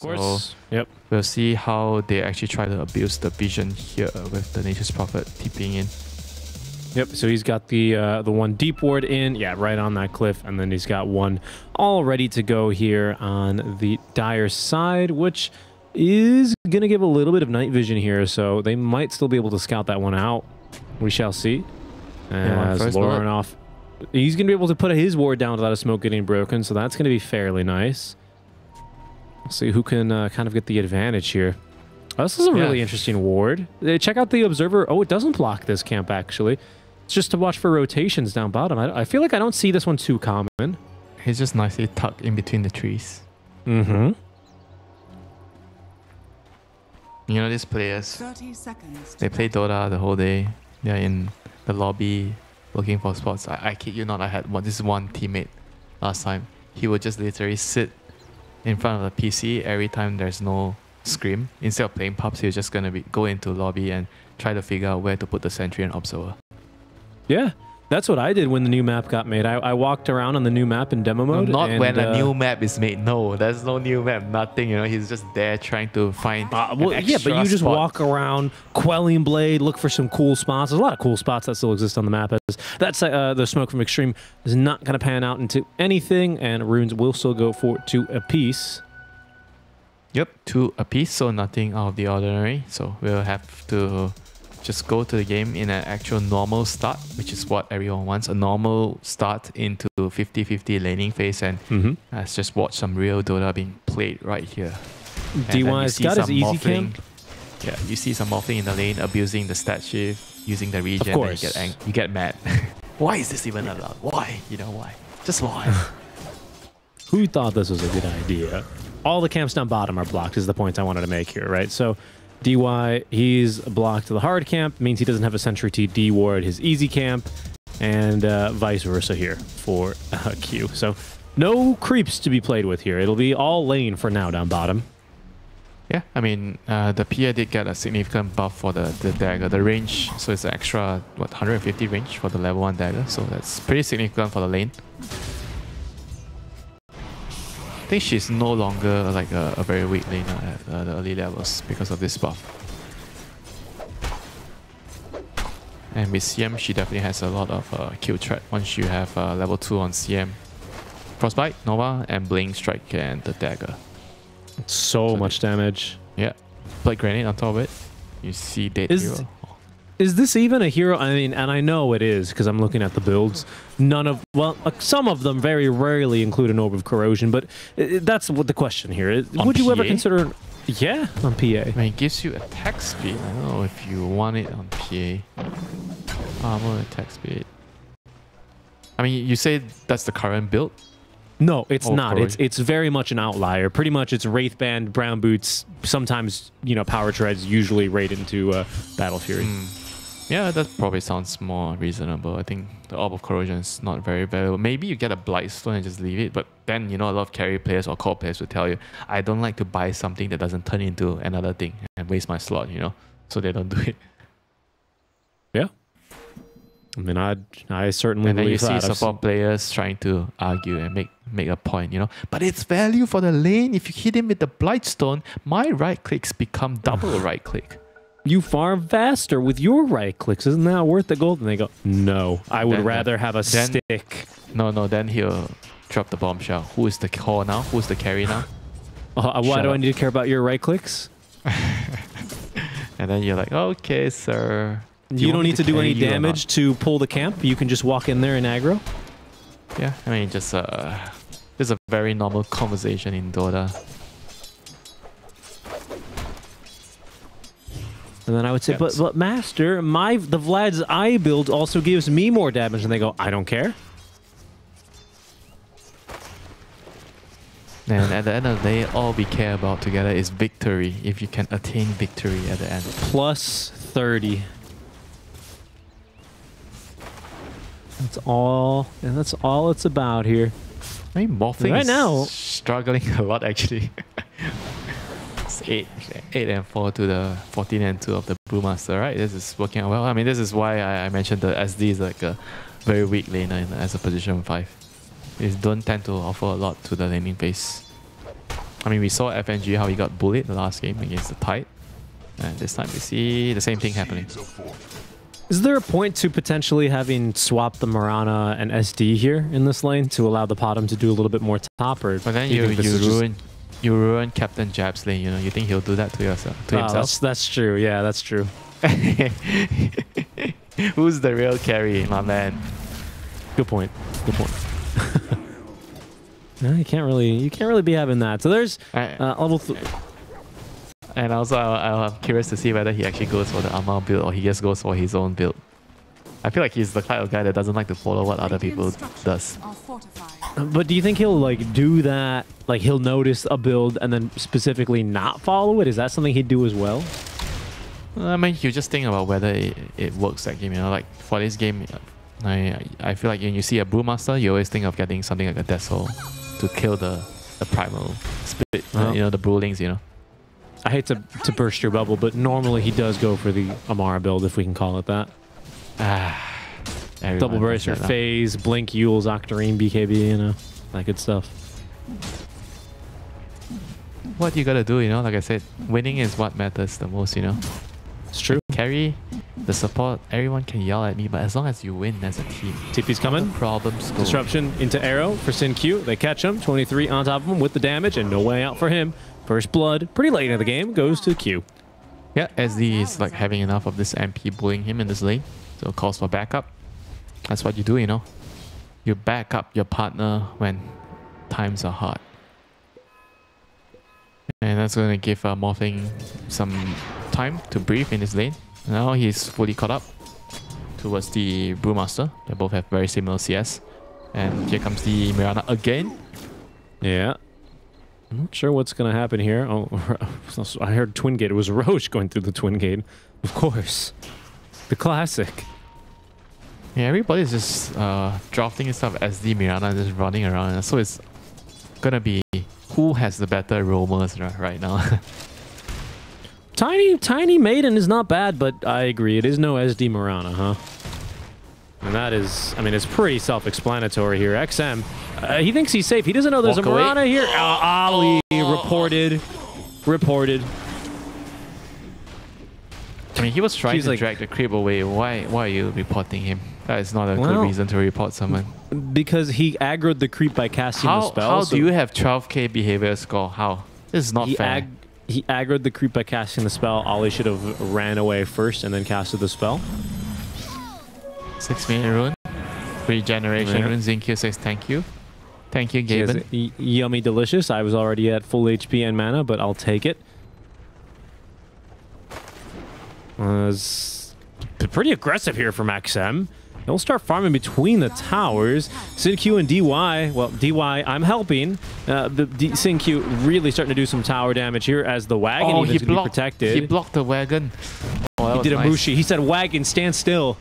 Of course. So yep. we'll see how they actually try to abuse the vision here with the Nature's Prophet tipping in. Yep. So he's got the uh, the one deep ward in, yeah, right on that cliff, and then he's got one all ready to go here on the dire side, which is gonna give a little bit of night vision here, so they might still be able to scout that one out. We shall see. As first blood. Lorenof, he's gonna be able to put his ward down without a smoke getting broken, so that's gonna be fairly nice. We'll see who can uh, kind of get the advantage here. Oh, this is a Yeah. really interesting ward. Uh, Check out the observer. Oh, it doesn't block this camp actually. It's just to watch for rotations down bottom. I, I feel like I don't see this one too common. He's just nicely tucked in between the trees. Mm-hmm. You know these players, 30 seconds. they play Dota the whole day. They're in the lobby looking for spots. I, I kid you not, I had one, this one teammate last time. He would just literally sit in front of the PC every time there's no scream. Instead of playing pubs, was just gonna be go into lobby and try to figure out where to put the sentry and observer. Yeah, that's what I did when the new map got made. I, I walked around on the new map in demo mode. not and, when uh, a new map is made. No, there's no new map. Nothing. You know, he's just there trying to find. Uh, well, yeah, but you just spot. walk around, quelling blade, look for some cool spots. There's a lot of cool spots that still exist on the map. As That's uh, the smoke from extreme is not going to pan out into anything, and runes will still go for two apiece. Yep, two apiece, so nothing out of the ordinary. So we'll have to just go to the game in an actual normal start, which is what everyone wants. A normal start into 50-50 laning phase, and Mm-hmm. let's just watch some real Dota being played right here. And DY's see got his some easy camp. Yeah, you see some morphling in the lane, abusing the stat shift, using the regen, and course. you get, ang- you get mad. why is this even allowed? Why? You know why? Just why? Who thought this was a good idea? All the camps down bottom are blocked, is the point I wanted to make here, right? So DY, he's blocked the hard camp, means he doesn't have a sentry to D ward his easy camp, and uh, vice versa here for uh, Q. So no creeps to be played with here. It'll be all lane for now down bottom. Yeah, I mean, uh, the PA did get a significant buff for the, the dagger, the range. So it's an extra, what, 150 range for the level 1 dagger. So that's pretty significant for the lane. I think she's no longer like a, a very weak laner at uh, the early levels because of this buff. And with CM, she definitely has a lot of uh, kill threat once you have uh, level 2 on CM. Frostbite, Nova, and Blink Strike and the dagger. So So much damage. Yeah. Blood grenade on top of it. You see dead Is- hero. Is this even a hero? I mean, and I know it is because I'm looking at the builds. None of, well, uh, some of them very rarely include an orb of corrosion, but uh, that's what the question here is. On Would you ever consider, yeah, on PA? I mean, it gives you attack speed. I don't know if you want it on PA. Armor attack speed. I mean, you say that's the current build. No, it's Oh, not. It's corrosion. it's very much an outlier. Pretty much, it's wraith band, brown boots. Sometimes you know power treads. Usually right into uh, battle fury. Hmm. Yeah, that probably sounds more reasonable. I think the Orb of Corrosion is not very valuable. Maybe you get a Blightstone and just leave it, but then, you know, a lot of carry players or core players will tell you, I don't like to buy something that doesn't turn into another thing and waste my slot, you know? So they don't do it. Yeah. I mean, I I certainly and then you see support players trying to argue and make make a point, you know. But it's value for the lane. If you hit him with the Blightstone, my right clicks become double right click. You farm faster with your right clicks. Isn't that worth the gold? And they go, no, I would Then- rather have a then- stick. No, no, then he'll drop the bombshell. Who is the core now? Who's the carry now? Uh, why Shut do I need to care about your right clicks? And then you're like, okay, sir. You, want don't need to, do any you or not?" damage to pull the camp. You can just walk in there and aggro. Yeah, I mean, just uh, just a very normal conversation in Dota. And then I would say, but but master, my the Vlad's eye build also gives me more damage. And they go, I don't care. And at the end of the day, all we care about together is victory. If you can attain victory at the end. Plus 30. That's all, and that's all it's about here. I mean, Morphling Right now- struggling a lot actually. it's eight, eight and four to the fourteen and two of the Brewmaster, right? This is working out well. I mean, this is why I, I mentioned the SD is like a very weak laner in, as a position five. It don't tend to offer a lot to the laning phase. I mean, we saw FNG how he got bullied the last game against the Tide. And this time we see the same thing happening. Is there a point to potentially having swapped the Mirana and SD here in this lane to allow the bottom to do a little bit more top? Or But then you, you ruin you ruin Captain Jab's lane, you know. You think he'll do that to yourself to Ah, himself? that's, that's true. Yeah, that's true. Who's the real carry, my man? Good point. Good point. no, you can't really you can't really be having that. So there's uh, level. Th- And also, I, I'm curious to see whether he actually goes for the armor build or he just goes for his own build. I feel like he's the kind of guy that doesn't like to follow what other people does. But do you think he'll like do that? Like he'll notice a build and then specifically not follow it? Is that something he'd do as well? I mean, you just think about whether it, it works that game. You know, like for this game, I I feel like when you see a brewmaster, you always think of getting something like a death soul to kill the the primal spirit. uh, Uh-huh. you know, the brewlings. You know. I hate to, to burst your bubble, but normally he does go for the Amara build, if we can call it that. Ah, Double bracer, phase, blink, Euls, Octarine, BKB, you know, that good stuff. What you gotta do, you know, like I said, winning is what matters the most. You know, It's true. carry, the support, everyone can yell at me, but as long as you win as a team, TP's coming. problems go. Disruption into Arrow for XinQ. They catch him. 23 on top of him with the damage and no way out for him. First blood, pretty late in the game, goes to Q. Yeah, SD is like having enough of this NP bullying him in this lane, so calls for backup. That's what you do, you know. You back up your partner when times are hard. And that's going to give uh, Morphling some time to breathe in his lane. Now he's fully caught up towards the Brewmaster. They both have very similar CS. And here comes the Mirana again. Yeah. I'm not sure what's going to happen here. Oh, I heard Twin Gate. It was Roche going through the Twin Gate. Of course. The classic. Yeah, everybody's just uh, drafting stuff as the Mirana just running around. So it's gonna be who has the better roamers ri- right now. Tiny, tiny maiden is not bad, but I agree. It is no SD Mirana, huh? And that is, I mean, it's pretty self-explanatory here. XM, uh, he thinks he's safe. He doesn't know there's Walk a away. Mirana here. Uh, Oli reported, reported. I mean, he was trying to like- drag the creep away. Why? Why are you reporting him? That is not a Well- good reason to report someone. Because he aggroed the creep by casting the spell. how so do you have 12k behavior score? How? This is not he, fair. ag- he aggroed the creep by casting the spell. Oli should have ran away first and then casted the spell. Six minute rune. Regeneration Yeah. rune. XinQ says thank you. Thank you, Gaben. yummy delicious. I was already at full HP and mana, but I'll take it. Uh, it's pretty aggressive here from XM. He'll start farming between the towers. XinQ and DY, well, DY, I'm helping. Uh, the D- XinQ really starting to do some tower damage here as the wagon Oh, he be blocked. protected. He blocked the wagon. Oh, He was did a nice. mushi. He said, wagon, stand still.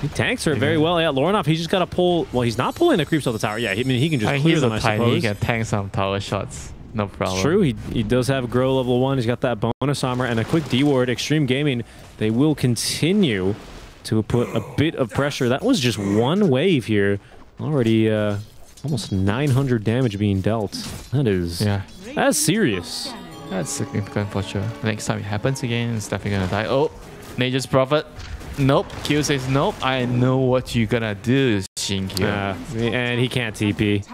he tanks her very well. Yeah, Lorenof, he's just got to pull. Well, he's not pulling the creeps off the tower. Yeah, he, I mean, he can just I mean, clear them, a I tiny. He suppose. can tank some tower shots. No problem. It's true. He, he does have grow level one. He's got that bonus armor and a quick D ward. Extreme Gaming. They will continue to put a bit of pressure. That was just one wave here. Already uh, almost 900 damage being dealt. That is Yeah. that's serious. That's significant for sure. Next time it happens again, it's definitely gonna die. Oh, Nature's Prophet. Nope. Q says nope. I know what you're gonna do, XinQ. Uh, and he can't TP.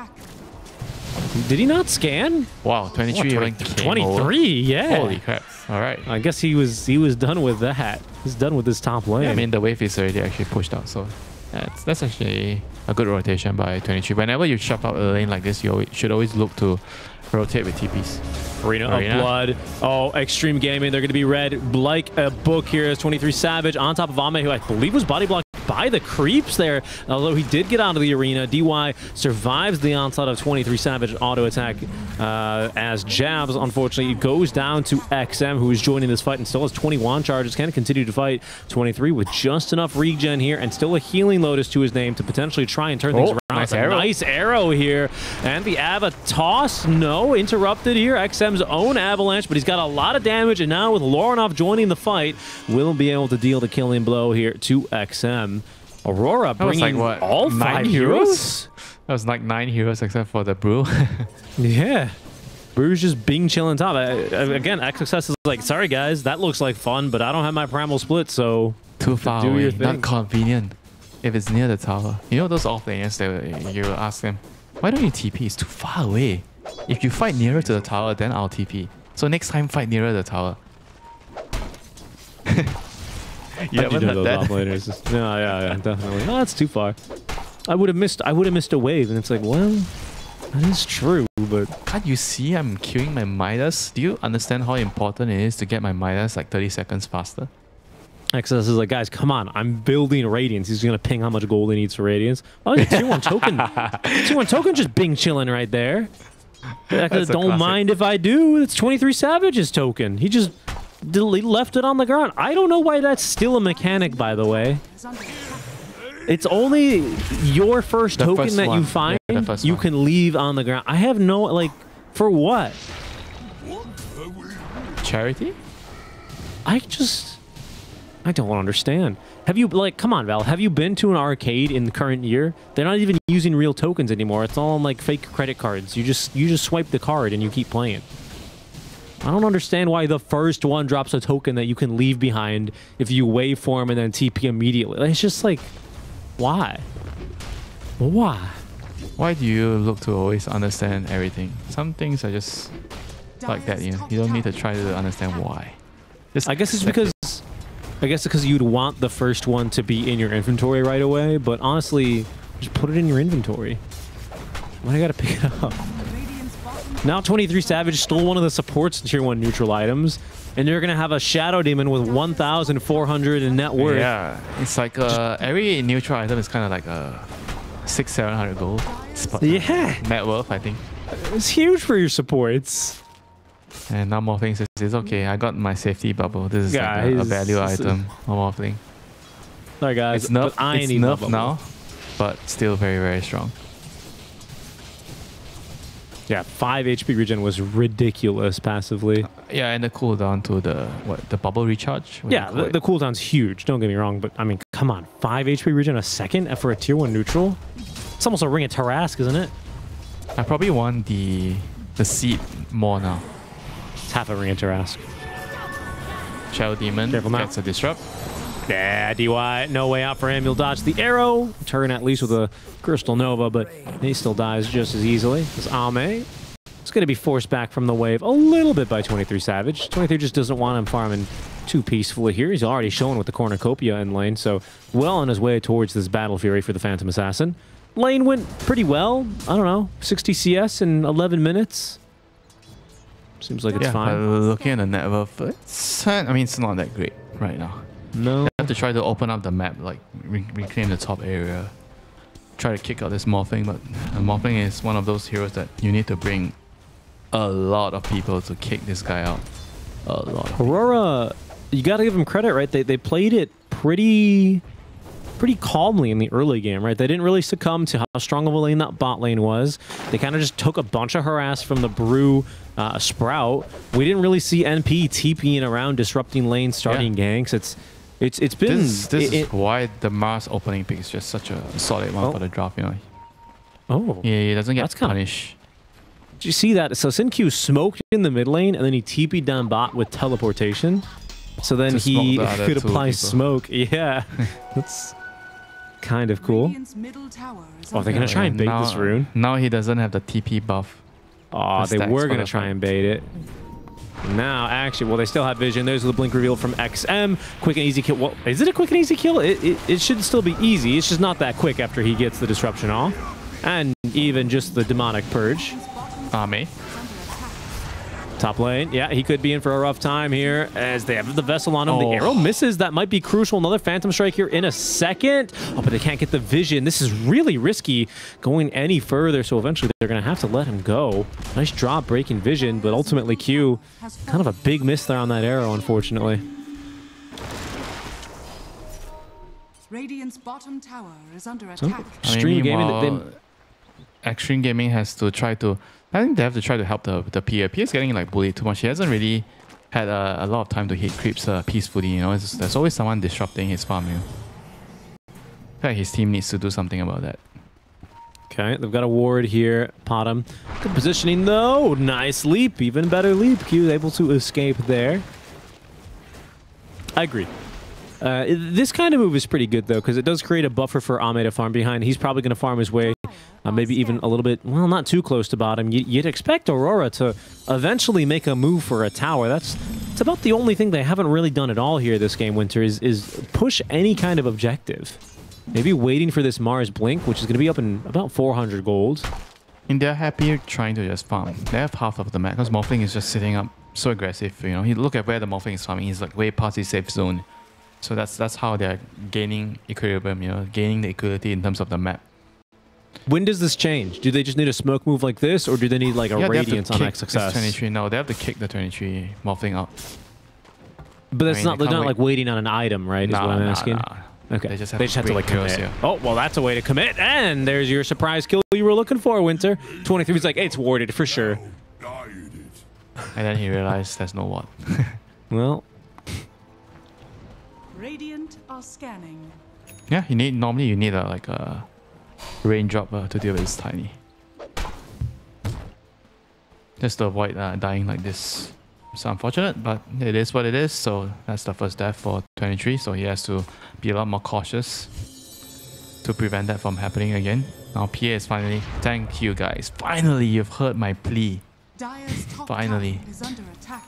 Did he not scan? wow, 23 What, rank 20 came over. 23, yeah. Holy crap. All right. I guess he was he was done with that. He's done with his top lane. Yeah, I mean, the wave is already actually pushed out, so that's, that's actually a good rotation by 23. Whenever you shove out a lane like this, you always, should always look to rotate with TPs. Arena, Arena. of Blood. Oh, Extreme Gaming. They're going to be read like a book here as 23 Savage on top of Ame, who I believe was body blocked by the creeps there. Although he did get out of the arena. DY survives the onslaught of 23 Savage auto attack uh, as Jabz, unfortunately, goes down to XM, who is joining this fight and still has 21 charges. Can continue to fight 23 with just enough regen here and still a healing Lotus to his name to potentially try and turn things Oh, around. nice arrow. Nice arrow here. And the Ava toss, no, interrupted here. XM's own avalanche, but he's got a lot of damage. And now with Lorenof joining the fight, will be able to deal the killing blow here to XM. Aurora was like, bringing what, all five heroes? heroes? That was like nine heroes except for the brew. Yeah. Brew's just being chilling top. I, I- again, XXS is like, sorry guys, that looks like fun, but I don't have my primal split, so Too far do away. Not convenient. If it's near the tower. You know those offlaners that you ask them, why don't you TP? It's too far away. If you fight nearer to the tower, then I'll TP. So next time fight nearer the tower. you I do know those that? No, yeah, yeah, definitely. No, that's too far. I would have missed. I would have missed a wave, and it's like, well, that is true, but Can't you see I'm queuing my Midas? Do you understand how important it is to get my Midas like 30 seconds faster? XS is like, guys, come on, I'm building Radiance. He's gonna ping how much gold he needs for Radiance. Oh, yeah, tier one token, tier one token, just Bing chilling right there. Don't classic. mind if I do. It's 23 Savage's token. He just left it on the ground. I don't know why that's still a mechanic, by the way. It's only your first The token first that one. you find Yeah, you one. can leave on the ground. I have no like for what? Charity? I just I don't understand. Have you like come on Val, have you been to an arcade in the current year? They're not even using real tokens anymore. It's all on like fake credit cards. You just you just swipe the card and you keep playing. I don't understand why the first one drops a token that you can leave behind if you waveform and then TP immediately. It's just like why? Why? Why do you look to always understand everything? Some things are just like that, you know. You don't need to try to understand why. Just I guess it's accept it. because I guess because you'd want the first one to be in your inventory right away, but honestly, just put it in your inventory. Why do I gotta pick it up? Now 23 Savage stole one of the supports tier 1 neutral items, and you're gonna have a Shadow Demon with 1,400 in net worth. Yeah, it's like uh, every neutral item is kind of like a six, seven hundred gold. Spot Yeah, net worth, I think. it's huge for your supports. And now Morphling says it's okay. I got my safety bubble. This is like a, a value item, is- item. Morphling. Sorry guys, It's nerf. I It's nerf now, but still very very strong. Yeah, 5 HP regen was ridiculous passively. Uh, yeah, and the cooldown to the what the bubble recharge. What do you Yeah, the, the cooldown's huge. Don't get me wrong, but I mean, come on, five HP regen a second for a tier one neutral. It's almost a ring of Tarask, isn't it? I probably want the the seed more now. It's half a ring of Tarask. Shadow Demon Careful gets a disrupt. DY, no way out for him. He'll dodge the arrow, turn at least with a Crystal Nova, but he still dies just as easily as Ame. It's going to be forced back from the wave a little bit by 23 Savage. 23 just doesn't want him farming too peacefully here. He's already showing with the cornucopia in lane, so well on his way towards this Battle Fury for the Phantom Assassin. Lane went pretty well. I don't know, 60 CS in 11 minutes. Seems like it's yeah, fine. but looking at the net worth, I mean, it's not that great right now. no. To try to open up the map, like re- reclaim the top area. Try to kick out this Morphling, but uh, Morphling is one of those heroes that you need to bring a lot of people to kick this guy out. A lot. Of Aurora, you got to give them credit, right? They, they played it pretty pretty calmly in the early game, right? They didn't really succumb to how strong of a lane that bot lane was. They kind of just took a bunch of harass from the Brew uh, Sprout. We didn't really see NP TPing around, disrupting lanes, starting ganks. It's it's it's been this this it- is it- why the Mars opening pick is just such a solid one Oh. for the draft. You know, oh. yeah, he doesn't get That's kinda- punished. Did you see that? So XinQ smoked in the mid lane, and then he TP'd down bot with teleportation. So then he the could apply people. smoke. Yeah, that's kind of cool. Oh, they're gonna try and bait now, this rune. Now he doesn't have the TP buff. Oh, they were gonna try and bait it. Now, actually, well, they still have vision. There's the blink reveal from XM. Quick and easy kill. Well, is it a quick and easy kill? It, it, it should still be easy. It's just not that quick after he gets the disruption off. And even just the demonic purge. Ah, Ame. Top lane. Yeah, he could be in for a rough time here as they have the vessel on him. Oh. The arrow misses. That might be crucial. Another phantom strike here in a second. Oh, but they can't get the vision. This is really risky going any further. So eventually they're going to have to let him go. Nice drop breaking vision, but ultimately Q kind of a big miss there on that arrow, unfortunately. Radiant's bottom tower is under So, attack. I mean, Extreme Gaming, Extreme Gaming has to try to. I think they have to try to help the the P. P is getting like bullied too much. He hasn't really had a, a lot of time to hit creeps uh, peacefully. You know, it's, there's always someone disrupting his farm. You. know. I feel his team needs to do something about that. Okay, they've got a ward here. Potham. Good positioning though. Nice leap. Even better leap. Q able to escape there. I agree. Uh, this kind of move is pretty good though, because it does create a buffer for Ame to farm behind. He's probably going to farm his way, uh, maybe even a little bit, well, not too close to bottom. You, you'd expect Aurora to eventually make a move for a tower. That's it's about the only thing they haven't really done at all here this game, Winter, is is push any kind of objective. Maybe waiting for this Mars Blink, which is going to be up in about 400 gold. And they're happy trying to just farm. They have half of the map because Morphling is just sitting up so aggressive. You know, he look at where the Morphling is farming. He's like way past his safe zone. So that's that's how they're gaining equilibrium. You know, gaining the equality in terms of the map. When does this change? Do they just need a smoke move like this, or do they need like a Yeah, they have to radiance on kick X success? 23. No, they have to kick the 23 Morphling up. But that's I mean, not they they're can't wait. like waiting on an item, right? Is what I'm nah, asking. nah. Okay. They just have they to just have to like commit. kills, yeah. Oh well, that's a way to commit. And there's your surprise kill you were looking for, Winter. 23 is like it's warded for sure. And then he realized there's no what. Well, Radiant are scanning. yeah, you need normally you need a like a raindrop uh, to deal with this tiny. Just to avoid uh, dying like this. It's unfortunate, but it is what it is. So that's the first death for 23. So he has to be a lot more cautious to prevent that from happening again. Now PA is finally, thank you guys. Finally, you've heard my plea. Finally. tower is under attack.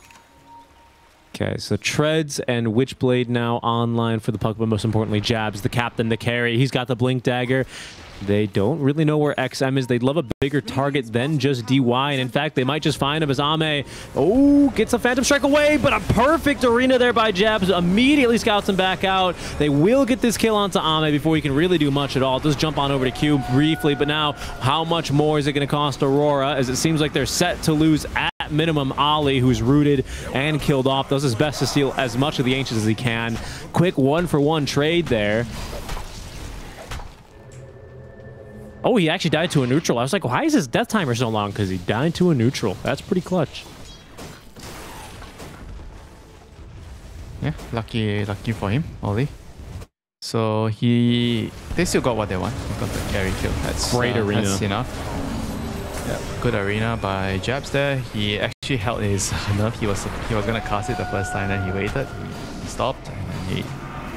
okay. So Treads and Witchblade now online for the puck, but most importantly, Jabz, the captain, the carry. He's got the blink dagger. They don't really know where XM is. They'd love a bigger target than just DY. And in fact, they might just find him as Ame. Oh, gets a Phantom Strike away, but a perfect arena there by Jabz. Immediately scouts him back out. They will get this kill onto Ame before he can really do much at all. Does jump on over to Q briefly, but now how much more is it going to cost Aurora as it seems like they're set to lose at minimum Oli, who's rooted and killed off, does his best to steal as much of the Ancients as he can. Quick one for one trade there. Oh, he actually died to a neutral. I was like, why is his death timer so long? Because he died to a neutral. That's pretty clutch. Yeah, lucky, lucky for him, Oli. So he, they still got what they want. They got the carry kill. That's Great uh, arena. That's enough. Yeah, good arena by Jabz there. He actually held his nerve. He was he was gonna cast it the first time, then he waited, he stopped, and then he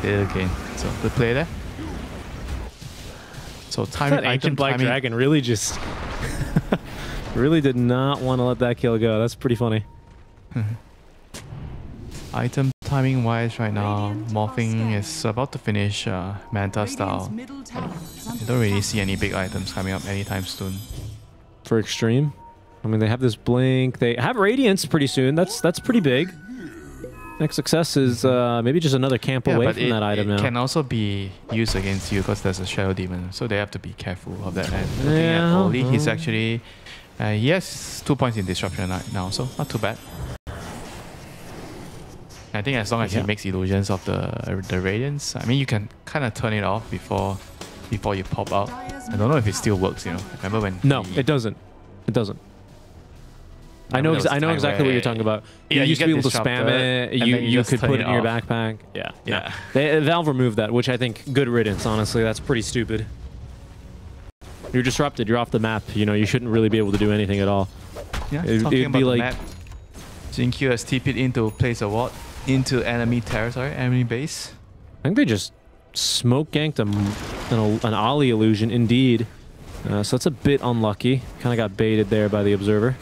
did it again. So good play there. So timing, That item ancient black timing, dragon really just really did not want to let that kill go. That's pretty funny. item timing wise right now, Radiant morphing scanning. is about to finish uh, Manta style. middle tower is under You don't really see any big items coming up anytime soon. For extreme. I mean, they have this blink. They have radiance pretty soon. That's that's pretty big. Next success is uh, maybe just another camp away from it, that item it now. can also be used against you because there's a shadow demon, so they have to be careful of that. And looking Yeah, at Oli, he's uh. actually uh, he has two points in disruption right now, so not too bad. I think as long as Yeah. he makes illusions of the the radiance, I mean you can kind of turn it off before before you pop out. I don't know if it still works, you know. Remember when? No, he- it doesn't. It doesn't. I know. there Ex- was a I know time exactly what you're talking about. Yeah, you you used to be able to spam it. You you you could put it it in your backpack. Yeah, Yeah. They, Valve removed that, which I think good riddance. Honestly, that's pretty stupid. You're disrupted. You're off the map. You know you shouldn't really be able to do anything at all. Yeah, It'd- talking it'd about be the like- map, XinQ has TP'd into place a ward into enemy territory, enemy base. I think they just smoke ganked a, m- an, an Oli illusion, indeed. Uh, so that's a bit unlucky. Kind of got baited there by the observer.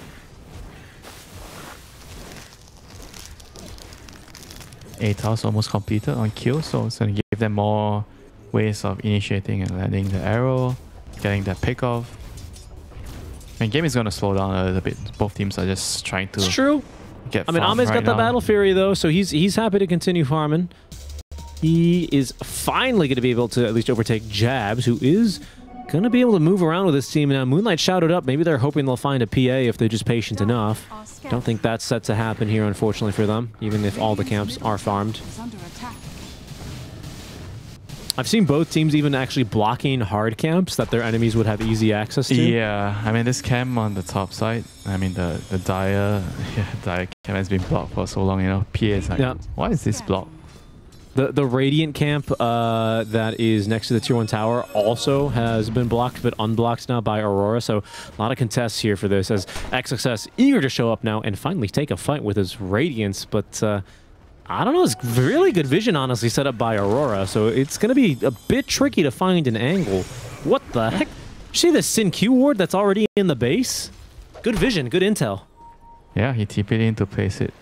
House almost completed on kill, so it's gonna give them more ways of initiating and landing the arrow, getting that pick off. And game is gonna slow down a little bit. Both teams are just trying to It's true. get. I mean, Ame's right got the. Battle Fury though, so he's he's happy to continue farming. He is finally going to be able to at least overtake Jabz, who is going to be able to move around with this team now. Moonlight shouted up. Maybe they're hoping they'll find a PA if they're just patient enough. Are. Don't think that's set to happen here, unfortunately for them, even if all the camps are farmed. Is under attack. I've seen both teams even actually blocking hard camps that their enemies would have easy access to. Yeah, I mean this cam on the top side. I mean the the dire, yeah, dire cam has been blocked for so long. You know, PA is like, Yeah. why is this blocked? The the Radiant camp uh, that is next to the Tier 1 tower also has been blocked, but unblocked now by Aurora. So a lot of contests here for this as XXS eager to show up now and finally take a fight with his Radiance. But uh, I don't know, it's really good vision, honestly, set up by Aurora. So it's going to be a bit tricky to find an angle. What the heck? See the XinQ ward that's already in the base? Good vision, good intel. Yeah, he TP'd in to place it.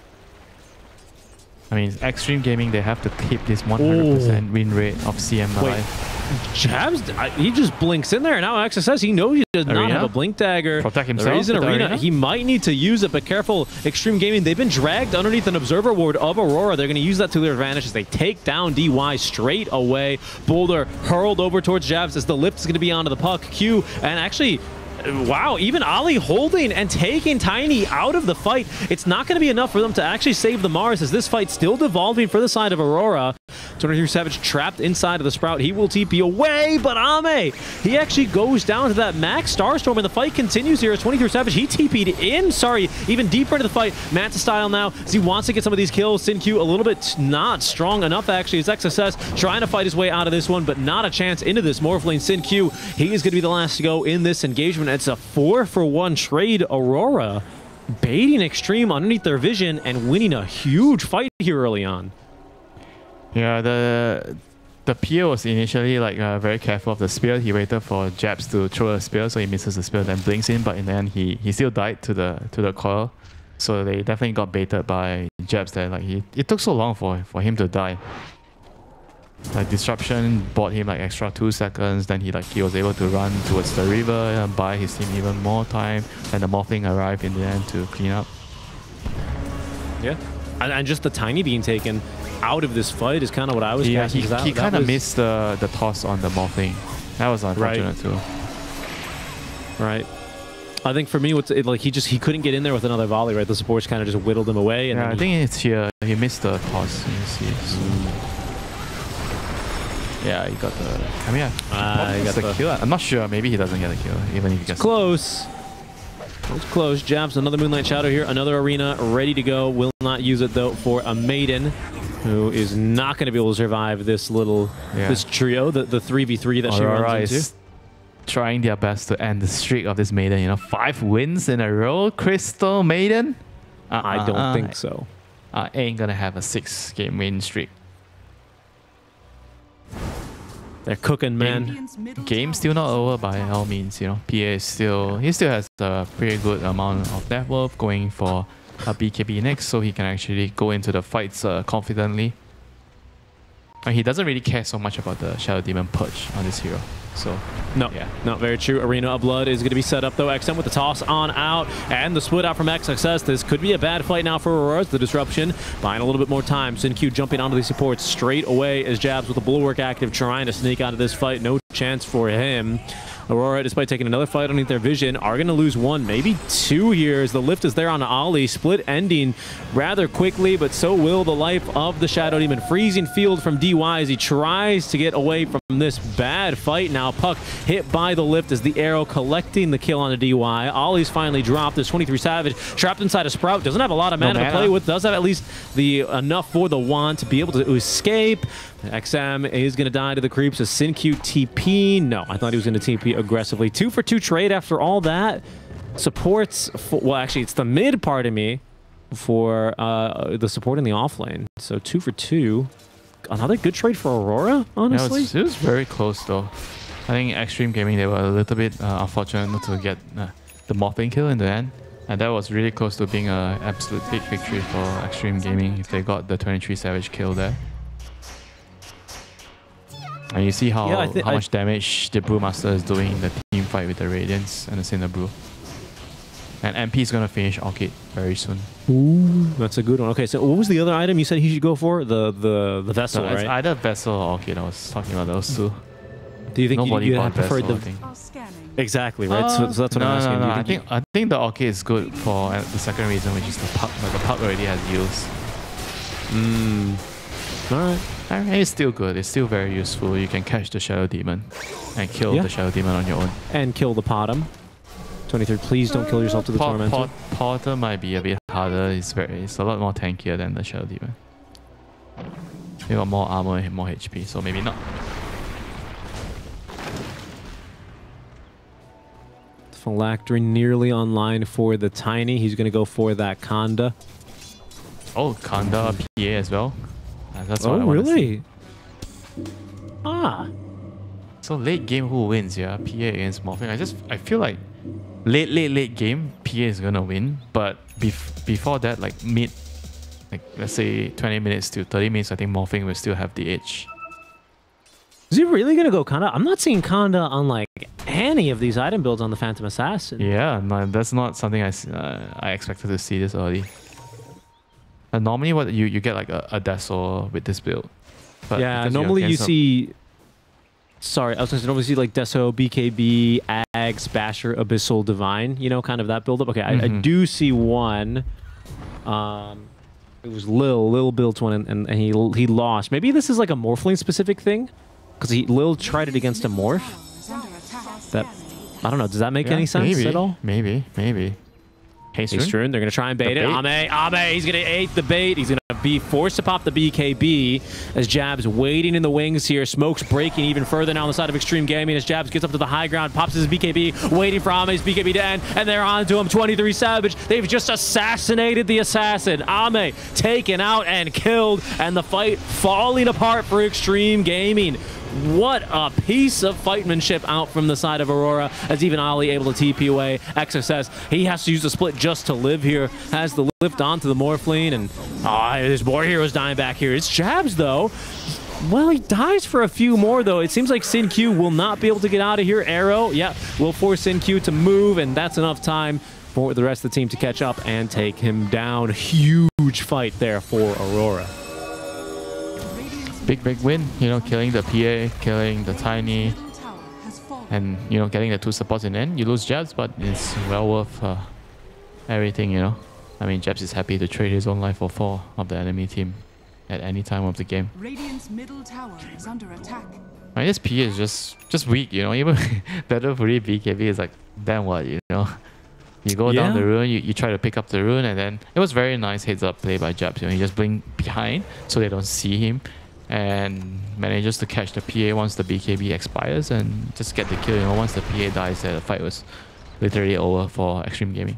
I mean, Extreme Gaming, they have to keep this 100% win rate of CM Wait. alive. Jabz, I- he just blinks in there. and Now XSS, he knows he does not have a blink dagger. Protect himself with the arena, arena? he might need to use it, but careful. Extreme Gaming, they've been dragged underneath an observer ward of Aurora. They're going to use that to their advantage as they take down DY straight away. Boulder hurled over towards Jabz as the lift is going to be onto the puck. Q, and actually, wow, even Oli holding and taking Tiny out of the fight. It's not going to be enough for them to actually save the Mars as this fight's still devolving for the side of Aurora. 23 Savage trapped inside of the Sprout. He will TP away, but Ame, he actually goes down to that max Starstorm, and the fight continues here as 23 Savage. He TP'd in, sorry, even deeper into the fight. Manta style now, as he wants to get some of these kills. XinQ a little bit not strong enough, actually, as XSS trying to fight his way out of this one, but not a chance into this Morphling. XinQ, he is going to be the last to go in this engagement. It's a four for one trade. Aurora baiting Extreme underneath their vision and winning a huge fight here early on. Yeah, the the PA was initially like uh, very careful of the spear. He waited for Jabz to throw a spear, so he misses the spear, then blinks in. But in the end, he he still died to the to the coil. So they definitely got baited by Jabz there. Like he, it took so long for for him to die. Like disruption bought him like extra two seconds. Then he like he was able to run towards the river and buy his team even more time. And the Morphling arrived in the end to clean up. Yeah. And, and just the tiny being taken out of this fight is kind of what I was Yeah, catching, he, 'cause that- he kind of was- missed the the toss on the Morphling. That was unfortunate too. Right. I think for me, what's it, like he just he couldn't get in there with another volley. Right, the supports kind of just whittled him away, and Yeah, then I he- think it's here. He missed the toss. You see. So. Yeah, he got the. I mean, Ah, he got the the- kill. I'm not sure. Maybe he doesn't get a kill, even if he gets. close. It's close. Jabz another Moonlight Shadow here, another arena ready to go. Will not use it though for a maiden, who is not going to be able to survive this little Yeah. this trio, the the three v three that she runs into. is trying their best to end the streak of this maiden. You know, five wins in a row. Crystal Maiden. Uh, I don't uh, think so. Uh, ain't gonna have a six-game win streak. They're cooking, man. Game still not over by all means, you know. PA is still he still has a pretty good amount of net worth going for a BKB next, so he can actually go into the fights uh, confidently. And he doesn't really care so much about the Shadow Demon Purge on this hero. So No, Yeah. not very true. Arena of Blood is going to be set up though. XM with the toss on out and the split out from XXS. This could be a bad fight now for Aurora. The disruption buying a little bit more time. Q jumping onto the supports straight away as Jabz with the bulwark active trying to sneak out of this fight. No chance for him. Aurora, despite taking another fight underneath their vision, are going to lose one, maybe two here as the lift is there on Oli. Split ending rather quickly, but so will the life of the Shadow Demon. Freezing field from DY as he tries to get away from this bad fight. Now Puck hit by the lift as the arrow collecting the kill on the DY. Oli's finally dropped. This 23 Savage trapped inside a Sprout. Doesn't have a lot of No mana, to play with. Does have at least the enough for the wand to be able to escape. XM is going to die to the creeps. A XinQ TP. No, I thought he was going to TP aggressively. Two for two trade after all that. Supports, for, well, actually, it's the mid part of me for uh, the support in the off lane. So two for two. Another good trade for Aurora, yeah, it, honestly. was, it was very close though. I think Extreme Gaming they were a little bit uh, unfortunate not to get uh, the Morphling kill in the end. And that was really close to being an absolute big victory for Extreme Gaming if they got the 23 Savage kill there. And you see how, Yeah, I thi- how I- much damage the Brewmaster is doing in the team fight with the Radiance and the Cinder Brew. And NP is going to finish Orchid very soon. Ooh, that's a good one. Okay, so what was the other item you said he should go for? The the the vessel, So it's right? either Vessel or Orchid. I was talking about those two. Do you think you, Nobody you bought had preferred Vessel, the think. Are scanning. exactly right? so, so that's what no, I'm asking. No, Do no, you I think think I think the orchid is good for uh, the second reason, which is the puck. Like the puck already has use. you- Mm. All right. I mean, it's still good. It's still very useful. You can catch the shadow demon and kill Yeah. the shadow demon on your own. And kill the Potom. 23, please don't kill yourself to the Pot- Tormentor. Pot- might be a bit harder. It's very. It's a lot more tankier than the shadow demon. They got more armor and more HP, so maybe not. Phylactery nearly online for the Tiny. He's going to go for that Khanda. Oh, Khanda PA as well. Uh, that's what I oh, wanna see. really? Ah. So late game, who wins? Yeah, PA against Morphling. I just I feel like late late late game, PA is gonna win. But bef- before that, like mid, like let's say 20 minutes to 30 minutes, I think Morphling will still have the edge. Is he really going to go Khanda? I'm not seeing Khanda on like any of these item builds on the Phantom Assassin. Yeah, no, that's not something I s- uh, I expected to see this early. And normally, what you you get like a, a with this build. But yeah, normally you see. Sorry, I was going to normally see like Deso, BKB, Ags, Basher, Abyssal, Divine. You know, kind of that build up. Okay, I, I Mhm. do see one. Um, it was Lil. Lil built one, and, and, and he he lost. Maybe this is like a Morphling specific thing, because he Lil tried it against a Morph. Is under attack. That I don't know. Does that make Yeah, any sense maybe, at all? Maybe, maybe. Rune? Rune. They're going to try and bait The it. bait? Ame, Ame, he's going to ate the bait. He's going to be forced to pop the BKB as Jabz waiting in the wings here. Smoke's breaking even further now on the side of Extreme Gaming as Jabz gets up to the high ground, pops his BKB, waiting for Ame's BKB to end, and they're on to him. 23 Savage. They've just assassinated the assassin. Ame taken out and killed, and the fight falling apart for Extreme Gaming. What a piece of fightmanship out from the side of Aurora as even Oli able to TP away. XSS, he has to use the split just to live here. Has the lift onto the Morphling and ah, there's more heroes dying back here. It's Jabz though. Well, he dies for a few more though. It seems like XinQ will not be able to get out of here. Arrow, yeah, will force XinQ to move and that's enough time for the rest of the team to catch up and take him down. Huge fight there for Aurora. Radiant's Big, big win. You know, killing the PA, killing the Tiny, middle tower has fallen. and, you know, getting the two supports in the end. You lose Jabz, but it's well worth uh, everything, you know. I mean, Jabz is happy to trade his own life for four of the enemy team at any time of the game. Radiant's middle tower is under attack. I mean, this PA is just just weak, you know. Even better for the BKB is like, then what, you know? You go down the rune, you, you try to pick up the rune, and then it was very nice heads up play by Jabz. You know, he just blink behind so they don't see him, and manages to catch the PA once the BKB expires and just get the kill. You know, once the PA dies, the fight was literally over for Extreme Gaming.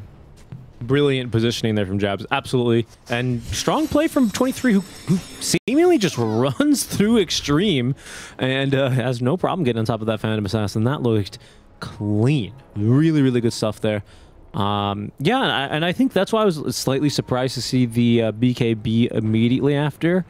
Brilliant positioning there from Jabz, absolutely, and strong play from 23, who, who seemingly just runs through extreme, and uh, has no problem getting on top of that Phantom Assassin. That looked clean, really, really good stuff there. Um, yeah, and I, and I think that's why I was slightly surprised to see the uh, BKB immediately after.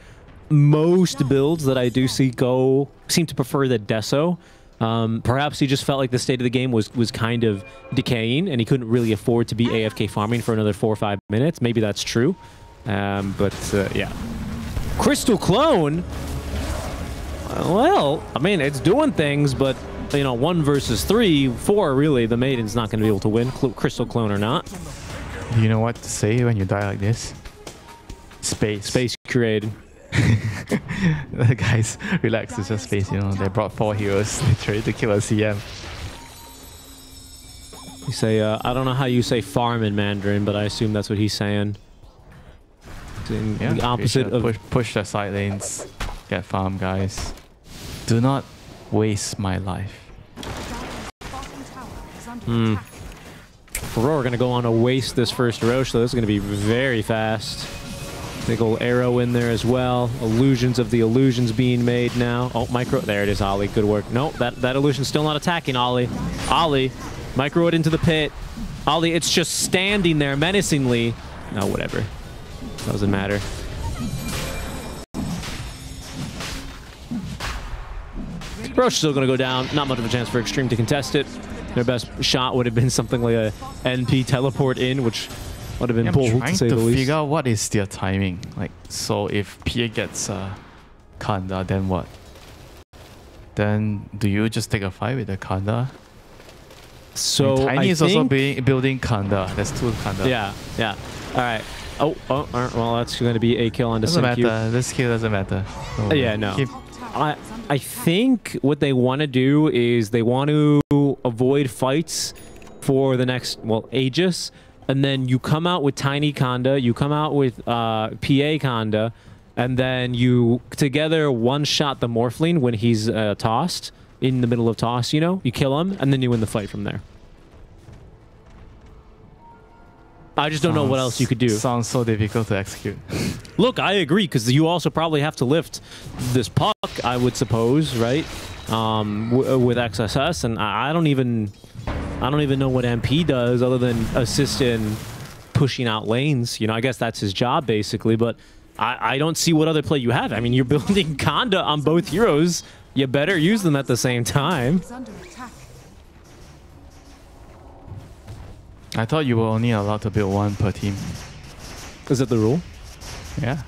Most builds that I do see go seem to prefer the Deso. Um, perhaps he just felt like the state of the game was was kind of decaying, and he couldn't really afford to be AFK farming for another four or five minutes. Maybe that's true, um, but uh, yeah. Crystal Clone. Well, I mean, it's doing things, but you know, one versus three, four. Really, the maiden's not going to be able to win, Cl- Crystal Clone or not. You know what to say when you die like this? Space. Space created. Guys, relax. It's just space. You know, they brought four heroes literally to kill a CM. You say, uh, I don't know how you say farm in Mandarin, but I assume that's what he's saying. In Yeah, the opposite should of push, push the side lanes, get farm, guys. Do not waste my life. Dire's bottom tower is Hmm. Aurora going to go on to waste this first Rosh, so this is going to be very fast. Old arrow in there as well. Illusions of the illusions being made now. Oh, micro. There it is, Oli. Good work. No, that, that illusion's still not attacking Oli. Oli, micro it into the pit. Oli, it's just standing there menacingly. No, whatever. Doesn't matter. Rosh still going to go down. Not much of a chance for Extreme to contest it. Their best shot would have been something like a NP teleport in, which would have been I'm bold trying to say to the least. figure out what is their timing. Like, so if PA gets uh, Khanda, then what? Then do you just take a fight with the Khanda? So Tiny I is also think- be, building Khanda. There's two Khanda. Yeah, yeah. All right. Oh, oh, well, that's going to be a kill on the. Doesn't matter. This kill doesn't matter. So yeah, no. keep- I, I think what they want to do is they want to avoid fights for the next, well, Aegis, and then you come out with Tiny Khanda, you come out with uh, PA Khanda, and then you together one shot the Morphling when he's uh, tossed in the middle of toss. You know, you kill him, and then you win the fight from there. I just don't know what else you could do. Sounds so difficult to execute. Look, I agree because you also probably have to lift this puck. I would suppose, right? Um, w- with XSS, and I don't even, I don't even know what NP does other than assist in pushing out lanes. You know, I guess that's his job basically. But I, I don't see what other play you have. I mean, you're building Khanda on both heroes. You better use them at the same time. Is under attack. I thought you were only allowed to build one per team. Is that the rule? Yeah.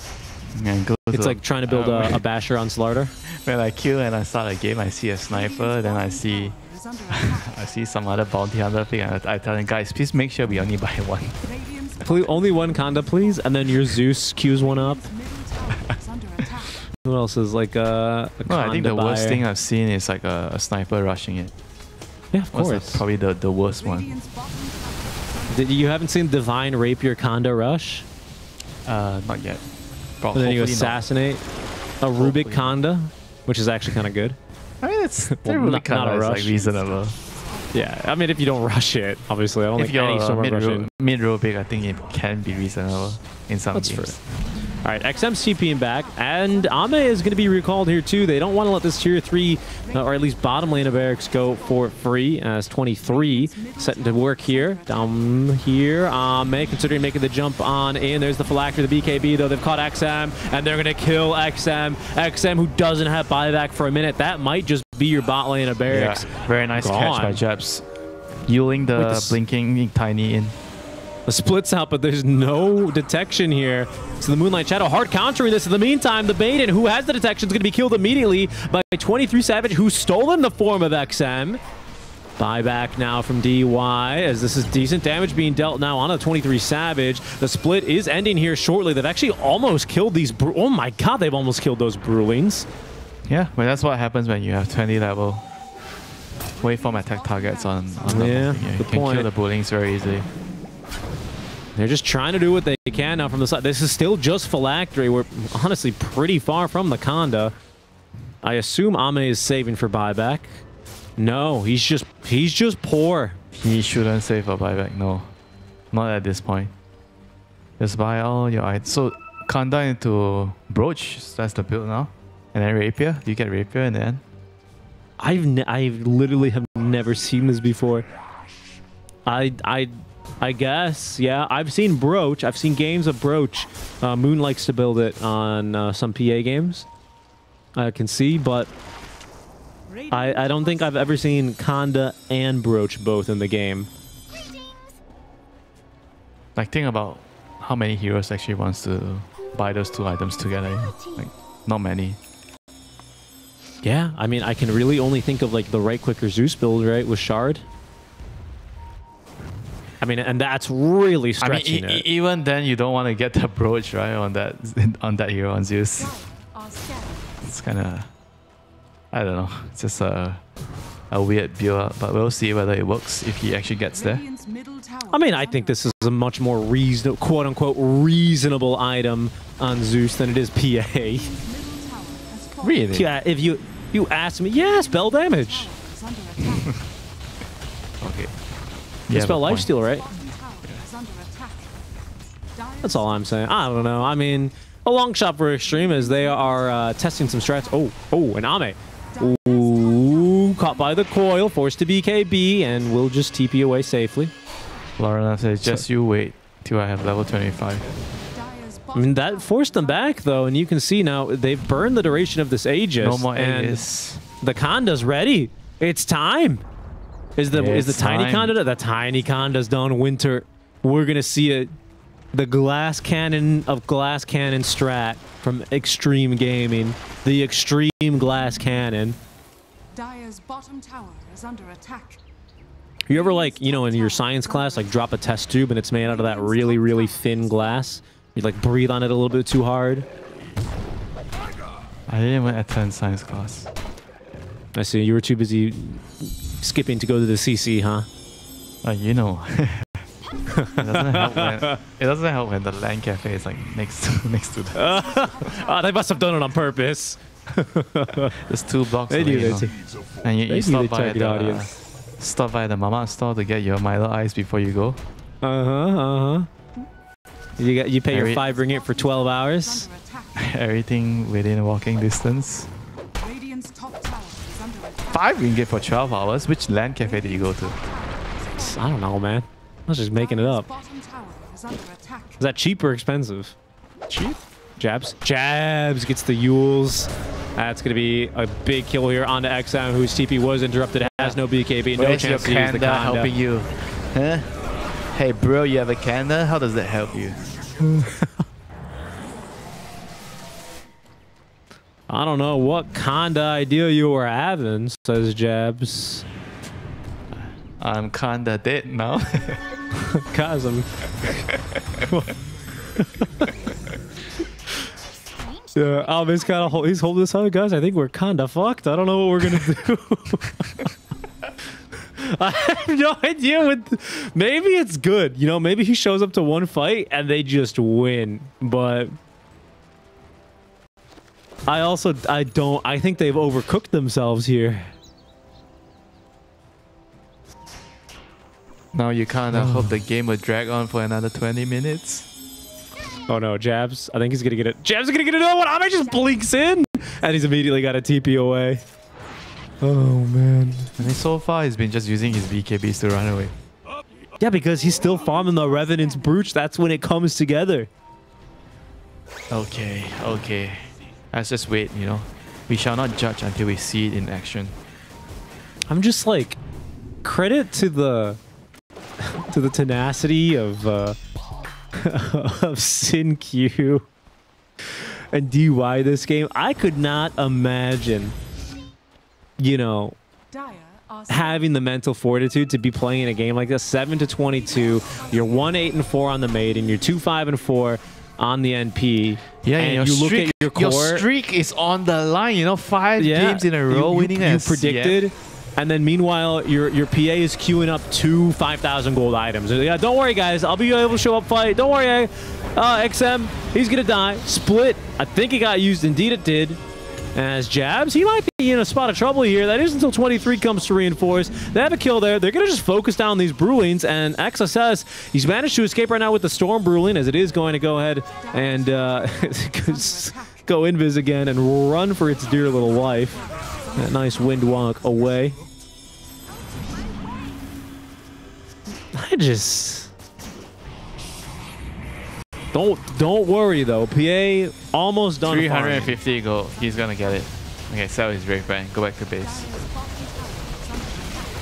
And go It's to- like trying to build uh, a, a basher on Slardar. When I kill and I start a game, I see a sniper, then I see Is under attack. I see some other bounty hunter thing, and I, I tell them, guys, please make sure we only buy one. Please, only one Khanda, please, and then your Zeus queues one up. middle tower is under attack. Who else is like uh, a No, I think Khanda the worst thing I've seen is like a, a sniper rushing it. Yeah, of What's the- course. probably the, the worst one. Radiant's bottom tower Did you haven't seen Divine Rapier Khanda Rush? Uh, not yet. But And then you hopefully not. assassinate a Rubick Hopefully. Khanda, which is actually kind of good. I mean, it's Well, well, really not- not a kind of rush. like reasonable. Yeah, I mean if you don't rush it, obviously I don't If think you're any uh, mid rushing. row, mid row big, I think it can be reasonable in some That's games. All right, XM's TPing back, and Ame is going to be recalled here too. They don't want to let this tier three, uh, or at least bottom lane of Eric's go for free. As 23 setting to work here, down here. Ame considering making the jump on in. There's the phylactery, the BKB though. They've caught XM, and they're going to kill XM. XM who doesn't have buyback for a minute. That might just be your bot lane of Eric's. Yeah, very nice catch by Gone. Jabz. Yuling the Wait, this- blinking tiny in. The splits out, but there's no detection here. So the Moonlight Shadow hard countering this. In the meantime, the Baden, who has the detection, is going to be killed immediately by 23 Savage, who's stolen the form of XM. Buyback now from DY, as this is decent damage being dealt now on a 23 Savage. The split is ending here shortly. They've actually almost killed these. Oh my god, they've almost killed those Brewlings. Yeah, but that's what happens when you have 20 level waveform attack targets on, on Yeah, three. you can point. kill the Brewlings very easily. They're just trying to do what they can now from the side. This is still just Phylactery. We're honestly pretty far from the Khanda. I assume Ame is saving for buyback. No, he's just he's just poor. He shouldn't save a buyback, no. Not at this point. Just buy all your items. So, Khanda into Brooch, that's the build now. And then Rapier, do you get Rapier in the end? I've I literally have never seen this before. I I I guess yeah. I've seen Brooch. I've seen games of Brooch. Uh, Moon likes to build it on uh, some PA games. I can see, but I, I don't think I've ever seen Khanda and Brooch both in the game. Like, think about how many heroes actually wants to buy those two items together. Like, not many. Yeah, I mean, I can really only think of like the right quicker Zeus build, right, with Shard. I mean, and that's really I mean, stretching e- it. even then, you don't want to get the Brooch, right, on that on that hero on Zeus. are scattered. It's kind of, I don't know, it's just a, a weird build, but we'll see whether it works if he actually gets there. Radiant's middle tower I mean, I think this is a much more reasonable, quote unquote, reasonable item on Zeus than it is PA. Radiant's middle tower has fallen. Really? yeah, if you you ask me, yeah, spell damage. Is under attack. Okay. You Yeah, spell point. lifesteal, right? Bottom tower is under attack. Dire's That's all I'm saying. I don't know. I mean, a long shot for Xtreme as they are uh, testing some strats. Oh, oh, and Ame. Ooh, caught by the coil, forced to BKB, and we'll just TP away safely. Lorenof says, just you wait till I have level 25. I mean, that forced them back, though, and you can see now they've burned the duration of this Aegis. No more and Aegis. The Khanda's ready. It's time. Is the is the tiny time. Khanda? The tiny Khanda's done. Winter. We're gonna see it. The glass cannon of glass cannon strat from Xtreme Gaming. The extreme glass cannon. Dire's bottom tower is under attack. You ever like you know in your science class like drop a test tube and it's made out of that really really thin glass? You like breathe on it a little bit too hard. I didn't attend science class. I see you were too busy skipping to go to the CC, huh? Uh, you know. It doesn't help when it doesn't help when the LAN cafe is like next to next to the Ah, they must have done it on purpose. there's two blocks They away, do you know. And you, you stop by the audience. stop by the mama store to get your Milo ice before you go. Uh huh. Uh huh. You got you pay your five ringgit for twelve hours. Everything within a walking distance. Five ringgit for 12 hours. Which LAN cafe did you go to? I don't know, man. I was just making it up. Is. Is that cheap or expensive? Cheap. Jabz. Jabz gets the Euls. That's going to be a big kill here onto XM, whose TP was interrupted, has no BKB, no Where's your chance to use the Khanda Khanda. helping you? Huh? Hey bro, you have a Khanda? How does that help you? I don't know what kinda idea you were having, says Jabz. I'm kinda dead now. Chasm. yeah, oh, Alvin's kind of he's holding this out, guys. I think we're kinda fucked. I don't know what we're gonna do. I have no idea what. Maybe it's good. You know, maybe he shows up to one fight and they just win. But I also I don't. I think they've overcooked themselves here. now you kinda hope the game will drag on for another 20 minutes. Oh no, Jabz. I think he's gonna get it. Jabz is gonna get another one. Ame just blinks in, and he's immediately got a TP away. Oh man. I mean, so far he's been just using his BKBs to run away. Yeah, because he's still farming the Revenant's Brooch. That's when it comes together. Okay, okay. Let's just wait, you know. We shall not judge until we see it in action. I'm just like, credit to the to the tenacity of uh, of XinQ and DY this game. I could not imagine, you know, having the mental fortitude to be playing in a game like this 7 to 22 you're 1 8 and 4 on the maiden you're 2 5 and 4 on the np Yeah, and your you look streak, at your core. streak is on the line. You know, five yeah, games in a you- row you, winning. you as- predicted. And then meanwhile your your pa is queuing up two 5000 gold items. Yeah don't worry guys. I'll be able to show up fight. Don't worry uh xm he's gonna die. Split i think he got used. Indeed it did as Jabz he might be in a spot of trouble here. That is until 23 comes to reinforce. They have a kill there. They're gonna just focus down these brewlings and xss he's managed to escape right now with the storm brewling as it is going to go ahead and uh go invis again and run for its dear little life. That nice wind walk away. I just don't don't worry though pa almost done farming. 350 gold. He's gonna get it. Okay, sell his Wraith Band. Go back to base.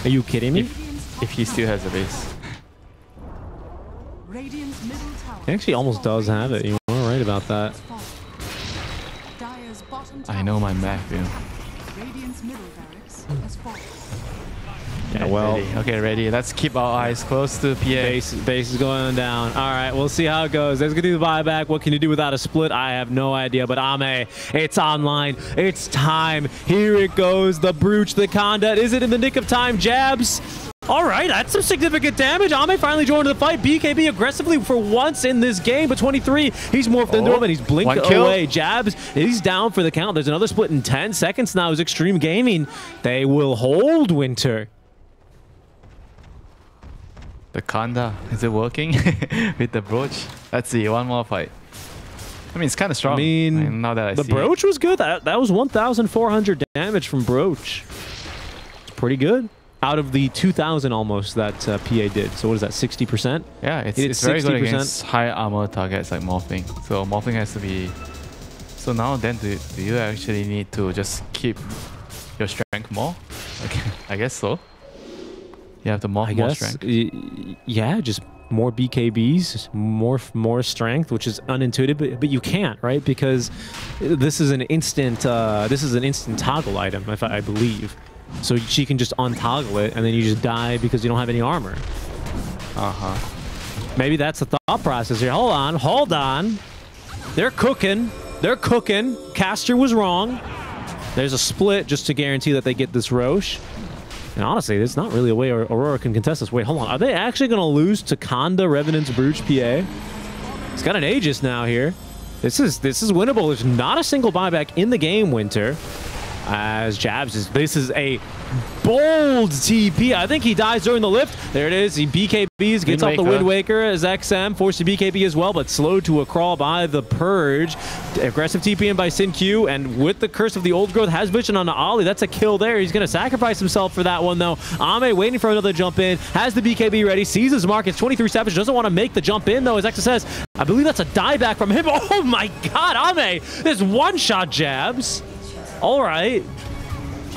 are you kidding me If he still has a base. Radiant's middle tower. He actually almost does have it. You are right about that. I know my is math, Yeah, well, ready. Okay, ready. Let's keep our eyes close to PA. base base is going down. All right, we'll see how it goes. There's gonna do the buyback. What can you do without a split? I have no idea. But Ame, it's online. It's time. Here it goes. The brooch, the conduct. Is it in the nick of time? Jabz. All right, that's some significant damage. Ame finally joined the fight. BKB aggressively for once in this game, but 23, he's morphed into Oh, him and he's blinked away. Jabz, he's down for the count. There's another split in 10 seconds now. Is Xtreme Gaming. They will hold Winter. The Khanda. Is it working? With the brooch? Let's see. One more fight. I mean, it's kind of strong. I mean, now that I the see it. brooch was good. That, that was 1,400 damage from brooch. It's pretty good. Out of the 2,000 almost that uh, PA did. So what is that, 60%? Yeah, it's, it's very good 60%. against high armor targets like Morphling. So Morphling has to be. So now then, do, do you actually need to just keep your strength more? Okay, I guess so. You have to I more guess. strength. Y- Yeah, just more BKBs, more more strength, which is unintuitive, but, but you can't, right? Because this is an instant uh, this is an instant toggle item, if I, I believe. So she can just untoggle it, and then you just die because you don't have any armor. Uh huh. Maybe that's the thought process here. Hold on, hold on. They're cooking. They're cooking. Caster was wrong. There's a split just to guarantee that they get this Rosh. And honestly, there's not really a way Aurora can contest this. Wait, hold on. Are they actually going to lose to Khanda, Revenant's Brooch, PA? He's got an Aegis now here. This is this is winnable. There's not a single buyback in the game, Winter. As Jabz is, this is a bold TP. I think he dies during the lift. There it is. He BKBs, gets off the Wind Waker as XM, forced to BKB as well, but slowed to a crawl by the Purge. Aggressive TP in by XinQ, and with the Curse of the Old Growth, has vision on Oli. That's a kill there. He's going to sacrifice himself for that one, though. Ame waiting for another jump in, has the BKB ready, sees his mark. It's 23 Savage, doesn't want to make the jump in, though, as Exa says. I believe that's a dieback from him. Oh my god, Ame! This one-shot Jabz. All right.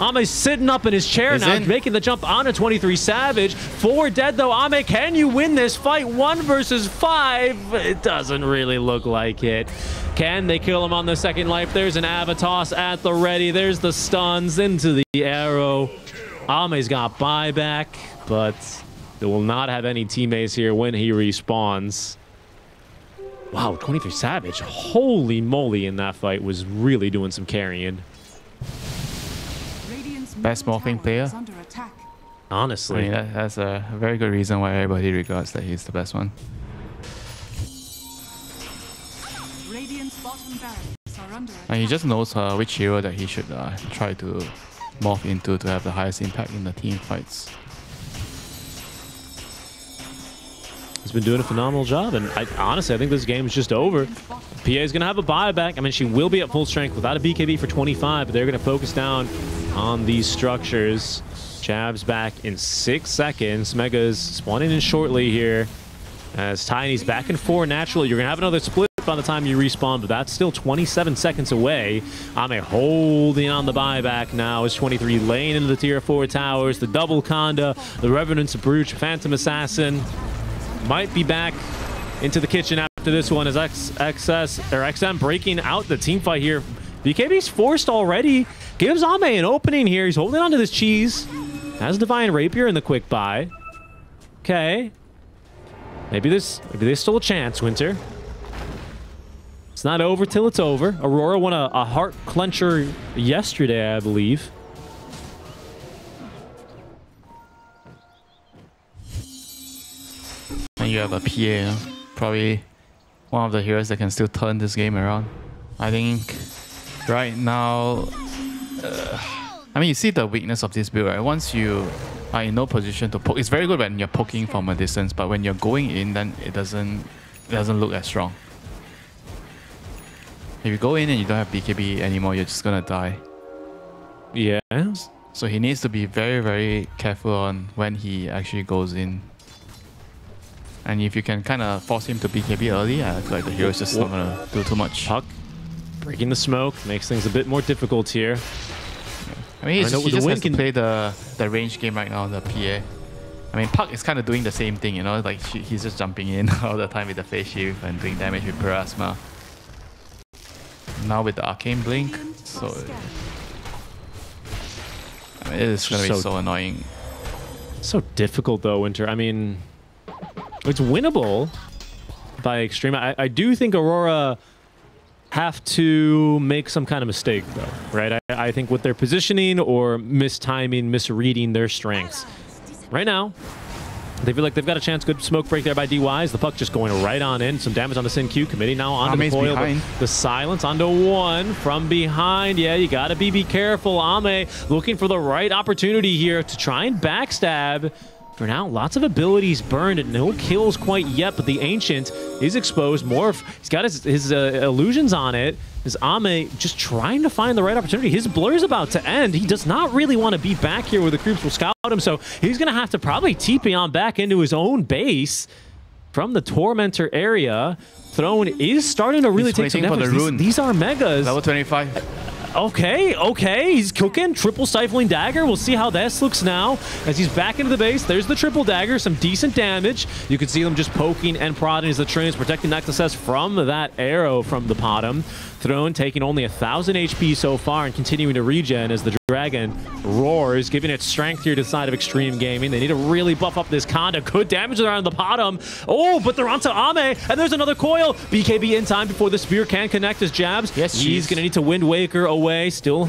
Ame sitting up in his chair He's now, in. making the jump on a 23 Savage. Four dead though. Ame, can you win this fight? One versus five. It doesn't really look like it. Can they kill him on the second life? There's an Avatos at the ready. There's the stuns into the arrow. Ame's got buyback, but they will not have any teammates here when he respawns. Wow, 23 Savage. Holy moly in that fight was really doing some carrying. Radiant's Best middle Morphling player? is under attack. I Honestly. mean, that, that's a very good reason why everybody regards that he's the best one. Radiant's bottom barracks are under attack. And he just knows uh, which hero that he should uh, try to morph into to have the highest impact in the team fights. He's been doing a phenomenal job, and I, honestly, I think this game is just over. PA is going to have a buyback. I mean, she will be at full strength without a BKB for 25, but they're going to focus down on these structures. Jabz back in six seconds. Mega's spawning in shortly here. As Tiny's back and forth naturally. You're going to have another split by the time you respawn, but that's still 27 seconds away. Ame holding on the buyback now as 23 laying into the tier 4 towers. The double Khanda, the Revenant's Brooch, Phantom Assassin might be back into the kitchen after this one as X, XS or XM breaking out the team fight here. BKB's forced already. Gives Ame an opening here. He's holding onto this cheese. Has Divine Rapier in the quick buy. Okay. Maybe this maybe there's still a chance, Winter. It's not over till it's over. Aurora won a, a heart clencher yesterday, I believe. And you have a PA, probably one of the heroes that can still turn this game around. I think right now, uh, I mean, you see the weakness of this build, right? Once you are in no position to poke, it's very good when you're poking from a distance, but when you're going in, then it doesn't it doesn't look as strong. If you go in and you don't have BKB anymore, you're just gonna die. Yeah. So he needs to be very, very careful on when he actually goes in. And if you can kind of force him to BKB early, I feel like the hero is just not gonna do too much. Breaking the smoke makes things a bit more difficult here. I mean, he's I just, he the just win has to can- play the the range game right now, the PA. I mean, Puck is kind of doing the same thing, you know, like she, he's just jumping in all the time with the face shield and doing damage with Parasma. Now with the Arcane Blink, so. I mean, it is gonna be So- so annoying. So difficult though, Winter. I mean, it's winnable by extreme. I, I do think Aurora have to make some kind of mistake though, right? I, I think with their positioning or mistiming, misreading their strengths. Right now, they feel like they've got a chance. Good smoke break there by DYs. The puck just going right on in. Some damage on the XinQ. Committee now onto Ame's the coil. behind. The silence onto one from behind. Yeah, you got to be be careful. Ame looking for the right opportunity here to try and backstab. For now, lots of abilities burned and no kills quite yet, but the Ancient is exposed. Morph, he's got his, his uh, illusions on it. Is Ame just trying to find the right opportunity? His blur's about to end. He does not really want to be back here where the creeps will scout him, so he's going to have to probably TP on back into his own base from the Tormentor area. Throne is starting to really He's take some damage. the These, these are megas. Level 25. Okay, okay, he's cooking. Triple stifling dagger. We'll see how this looks now as he's back into the base. There's the triple dagger, some decent damage. You can see them just poking and prodding as the trains protecting Nexus from that arrow from the bottom. Throne taking only a thousand HP so far and continuing to regen as the dragon roars, giving it strength here to the side of Xtreme Gaming. They need to really buff up this Khanda. Good damage around the bottom. Oh, but they're onto Ame, and there's another coil. BKB in time before the spear can connect his Jabz. Yes, he's gonna need to Wind Waker away. Still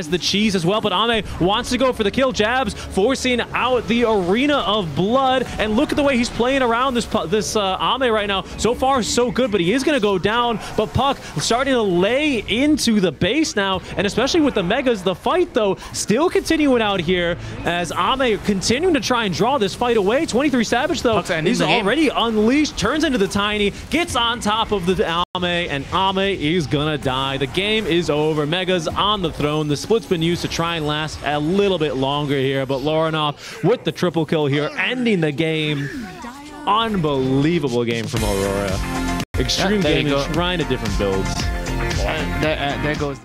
has the cheese as well, but Ame wants to go for the kill. Jabz forcing out the arena of blood, and look at the way he's playing around this this uh, Ame right now. So far, so good, but he is going to go down. But Puck starting to lay into the base now, and especially with the Megas, the fight though still continuing out here as Ame continuing to try and draw this fight away. 23 Savage though, he's already unleashed, turns into the Tiny, gets on top of the Ame, and Ame is gonna die. The game is over. Megas on the throne. The split's been used to try and last a little bit longer here, but Lorenof with the triple kill here, ending the game. Unbelievable game from Aurora. Extreme you gaming, trying to different builds. There, uh, there goes.